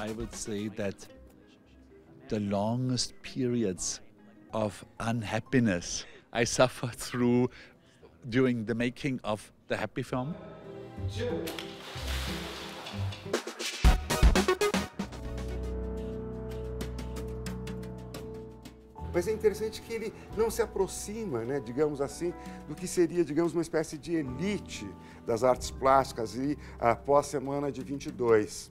I would say that the longest periods of unhappiness I suffered through during the making of the Happy film. Mas é interessante que ele não se aproxima, né, digamos assim, do que seria, digamos, uma espécie de elite das artes plásticas e após semana de 22.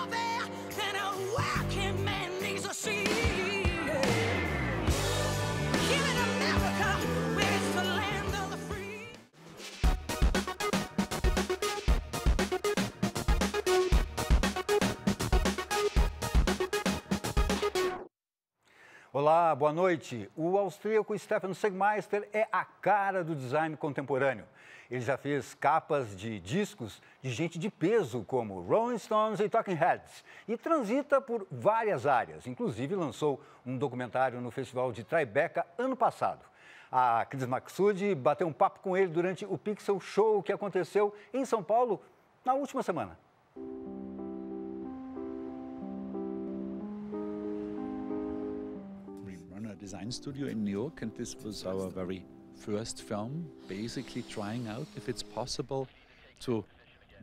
Olá, boa noite. O austríaco Stefan Segmeister é a cara do design contemporâneo. Ele já fez capas de discos de gente de peso, como Rolling Stones e Talking Heads, e transita por várias áreas. Inclusive, lançou um documentário no Festival de Tribeca ano passado. A Cris Maxud bateu um papo com ele durante o Pixel Show que aconteceu em São Paulo na última semana. Design studio in New York, and this was our very first film, basically trying out if it's possible to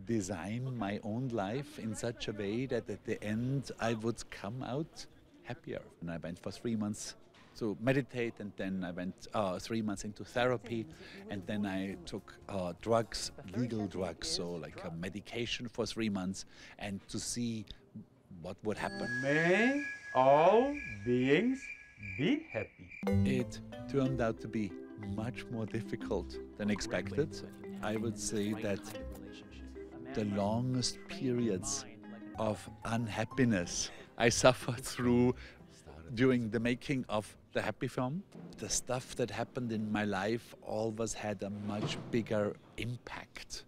design my own life in such a way that at the end I would come out happier. And I went for three months to meditate, and then I went uh, three months into therapy, and then I took uh, drugs, legal drugs, so like a medication for three months, and to see what would happen. May all beings be happy. It turned out to be much more difficult than expected. I would say that the longest periods of unhappiness I suffered through during the making of the Happy film. The stuff that happened in my life always had a much bigger impact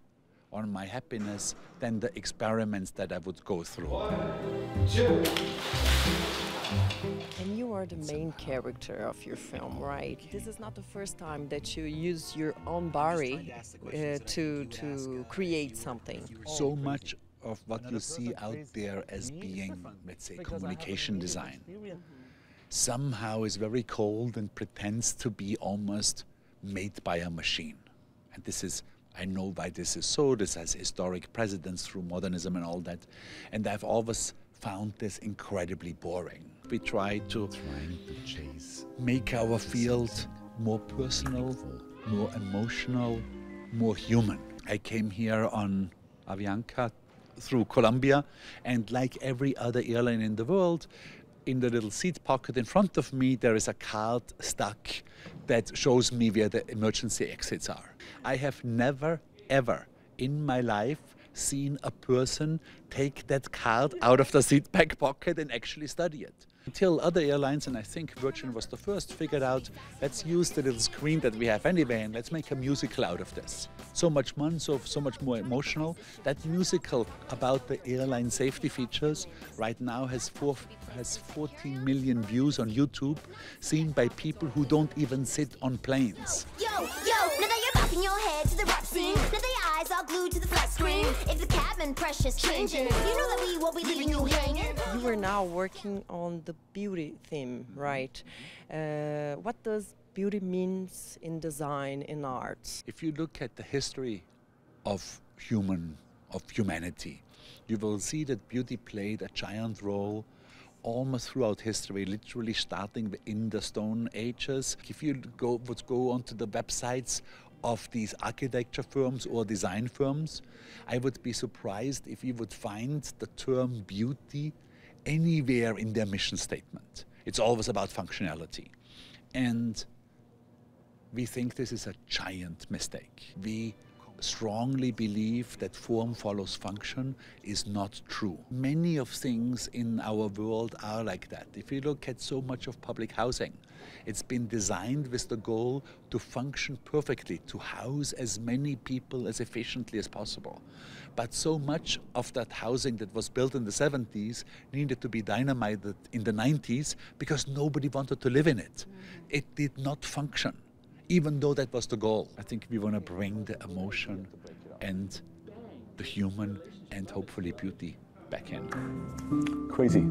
on my happiness than the experiments that I would go through. And you are the main character of your film, right? This is not the first time that you use your own body uh, to to create something. so much of what you see out there as being, let's say, communication design somehow is very cold and pretends to be almost made by a machine. And this is, I know why this is so. This has historic precedence through modernism and all that. And I've always found this incredibly boring. We try to chase, make our field more personal, more emotional, more human. I came here on Avianca through Colombia, and like every other airline in the world, in the little seat pocket in front of me, there is a card stuck that shows me where the emergency exits are. I have never, ever in my life seen a person take that card out of the seat back pocket and actually study it. Until other airlines, and I think Virgin was the first, figured out let's use the little screen that we have anyway and let's make a musical out of this. So much fun, so, so much more emotional. That musical about the airline safety features right now has, four, has 14 million views on YouTube, seen by people who don't even sit on planes. Yo, yo, now that you're backing your head to the rap scene, now that eyes are glued to the flat screen. If the cabin pressure's changing, you know that we won't be leaving you hanging. You are now working on the beauty theme, right? Uh, what does beauty means in design in art? If you look at the history of human of humanity, you will see that beauty played a giant role almost throughout history, literally starting in the Stone Ages. If you go would go onto the websites of these architecture firms or design firms, I would be surprised if you would find the term beauty anywhere in their mission statement. It's always about functionality. And we think this is a giant mistake. We strongly believe that form follows function is not true. Many of things in our world are like that. If you look at so much of public housing, it's been designed with the goal to function perfectly, to house as many people as efficiently as possible. But so much of that housing that was built in the 70s needed to be dynamited in the 90s because nobody wanted to live in it. Mm-hmm. It did not function even though that was the goal. I think we want to bring the emotion and the human and hopefully beauty back in. Crazy.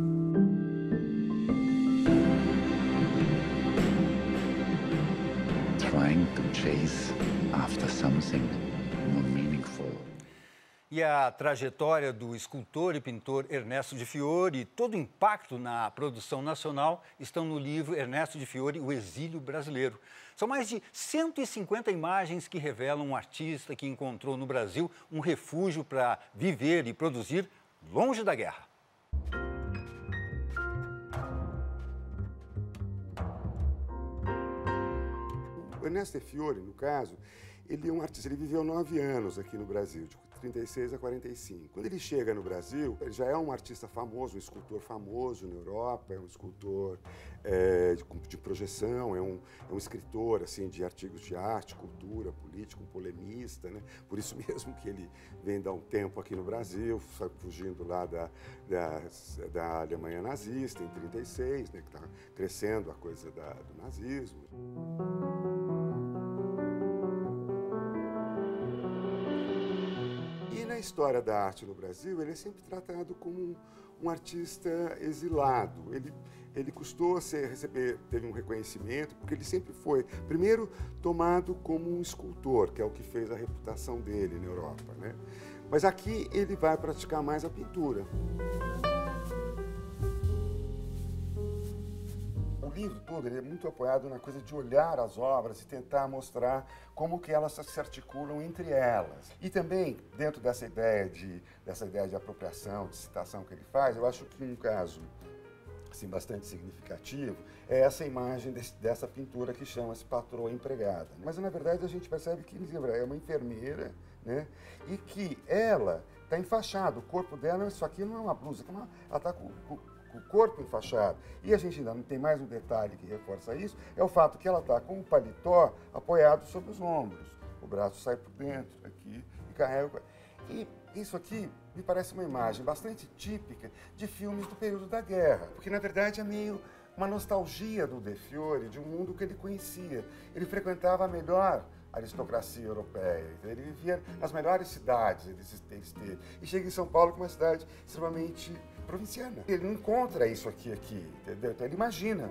Trying to chase after something more meaningful. E a trajetória do escultor e pintor Ernesto de Fiore todo o impacto na produção nacional estão no livro Ernesto de Fiore, O Exílio Brasileiro. São mais de 150 imagens que revelam um artista que encontrou no Brasil um refúgio para viver e produzir longe da guerra. O Ernesto Fiore, no caso, ele é um artista, ele viveu nove anos aqui no Brasil, de 36 a 45. Quando ele chega no Brasil, ele já é um artista famoso, um escultor famoso na Europa, é um escultor é, de, de, projeção, é um, é um escritor assim de artigos de arte, cultura, político, um polemista, né? Por isso mesmo que ele vem dar um tempo aqui no Brasil, fugindo lá da, da, da Alemanha nazista em 36, né? Que está crescendo a coisa da, do nazismo. História da arte no Brasil, ele é sempre tratado como um, um artista exilado. Ele, ele custou ser, receber, teve um reconhecimento, porque ele sempre foi, primeiro, tomado como um escultor, que é o que fez a reputação dele na Europa. Né? Mas aqui ele vai praticar mais a pintura. Livro todo é muito apoiado na coisa de olhar as obras e tentar mostrar como que elas se articulam entre elas. E também, dentro dessa ideia de, dessa ideia de apropriação, de citação que ele faz, eu acho que um caso assim, bastante significativo é essa imagem desse, dessa pintura que chama-se Patroa Empregada. Mas, na verdade, a gente percebe que é uma enfermeira né, e que ela está enfaixada, o corpo dela, isso aqui não é uma blusa, é ela está com, com o corpo enfaixado. E a gente ainda não tem mais um detalhe que reforça isso, é o fato que ela está com o paletó apoiado sobre os ombros. O braço sai por dentro aqui e carrega. E isso aqui me parece uma imagem bastante típica de filmes do período da guerra, porque na verdade é meio uma nostalgia do De Fiore, de um mundo que ele conhecia. Ele frequentava melhor aristocracia europeia. Então, ele vivia nas melhores cidades, ele esteve. E chega em São Paulo, que é uma cidade extremamente provinciana. Ele não encontra isso aqui, aqui, entendeu? Então ele imagina.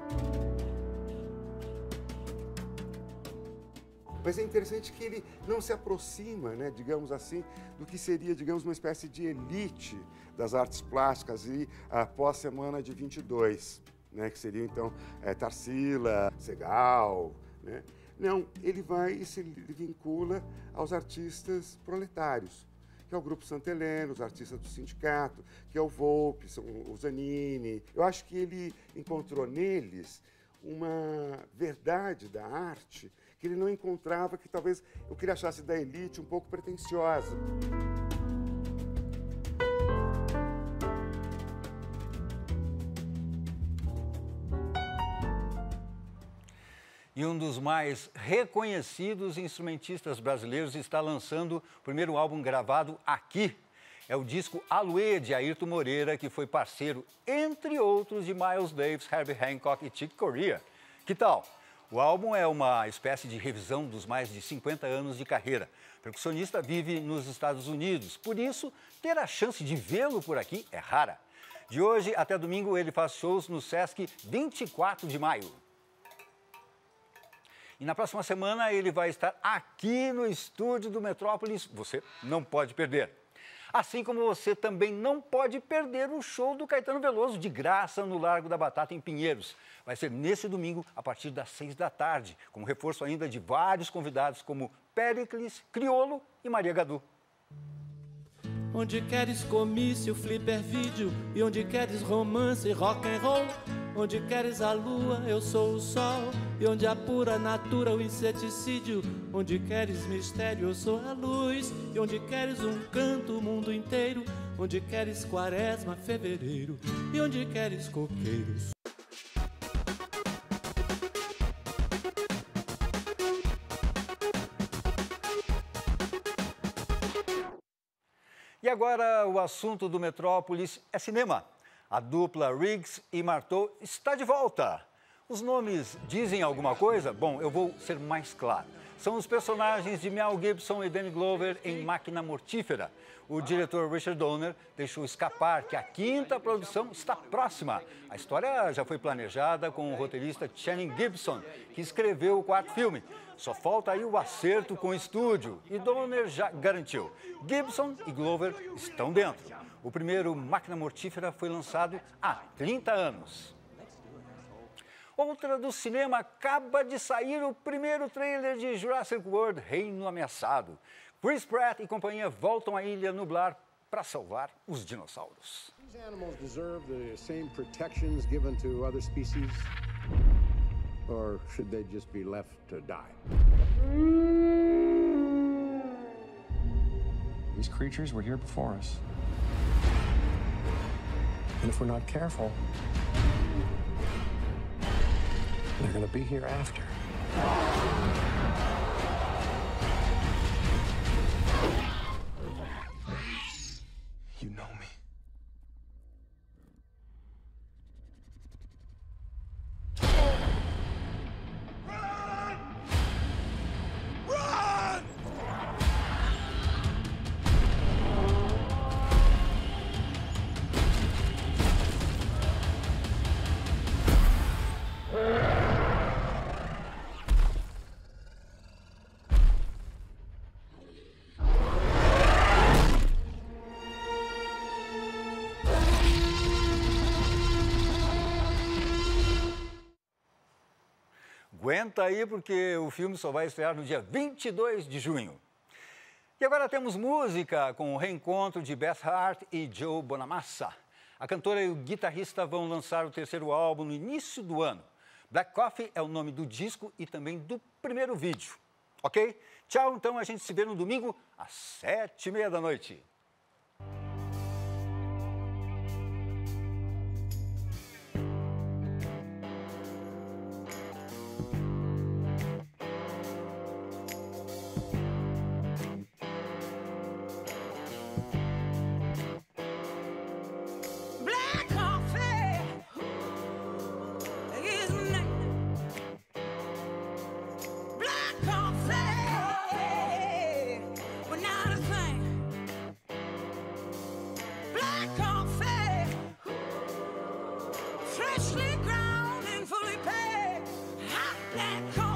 Mas é interessante que ele não se aproxima, né, digamos assim, do que seria, digamos, uma espécie de elite das artes plásticas e após semana de 22, né, que seria então é, Tarsila, Segal, né? Não, ele vai e se vincula aos artistas proletários, que é o Grupo Santa Helena, os artistas do sindicato, que é o Volpe, o Zanini. Eu acho que ele encontrou neles uma verdade da arte que ele não encontrava, que talvez o que ele achasse da elite um pouco pretensiosa. E um dos mais reconhecidos instrumentistas brasileiros está lançando o primeiro álbum gravado aqui. É o disco Aluê de Ayrton Moreira, que foi parceiro, entre outros, de Miles Davis, Herbie Hancock e Chick Corea. Que tal? O álbum é uma espécie de revisão dos mais de 50 anos de carreira. O percussionista vive nos Estados Unidos, por isso, ter a chance de vê-lo por aqui é rara. De hoje até domingo, ele faz shows no Sesc 24 de maio. E na próxima semana ele vai estar aqui no estúdio do Metrópolis. Você não pode perder. Assim como você também não pode perder o show do Caetano Veloso de graça no Largo da Batata em Pinheiros. Vai ser nesse domingo a partir das seis da tarde, com reforço ainda de vários convidados como Pericles, Criolo e Maria Gadu. Onde queres comício, flipper vídeo e onde queres romance, rock and roll Onde queres a lua, eu sou o sol. E onde a pura natura, o inseticídio. Onde queres mistério, eu sou a luz. E onde queres um canto, o mundo inteiro. Onde queres quaresma, fevereiro. E onde queres coqueiros. E agora o assunto do Metrópolis é cinema. A dupla Riggs e Marteau está de volta. Os nomes dizem alguma coisa? Bom, eu vou ser mais claro. São os personagens de Mel Gibson e Danny Glover em Máquina Mortífera. O diretor Richard Donner deixou escapar que a quinta produção está próxima. A história já foi planejada com o roteirista Channing Gibson, que escreveu o quarto filme. Só falta aí o acerto com o estúdio e Donner já garantiu. Gibson e Glover estão dentro. O primeiro Máquina Mortífera foi lançado há 30 anos. Outra do cinema acaba de sair o primeiro trailer de Jurassic World Reino Ameaçado. Chris Pratt e companhia voltam à ilha nublar para salvar os dinossauros. These animals deserve the same protections given to other species? Or should they just be left to die? These creatures were here before us. And if we're not careful, they're going to be here after. Aguenta aí porque o filme só vai estrear no dia 22 de junho. E agora temos música com o reencontro de Beth Hart e Joe Bonamassa. A cantora e o guitarrista vão lançar o terceiro álbum no início do ano. Black Coffee é o nome do disco e também do primeiro vídeo. Ok? Tchau, então a gente se vê no domingo às sete e meia da noite. that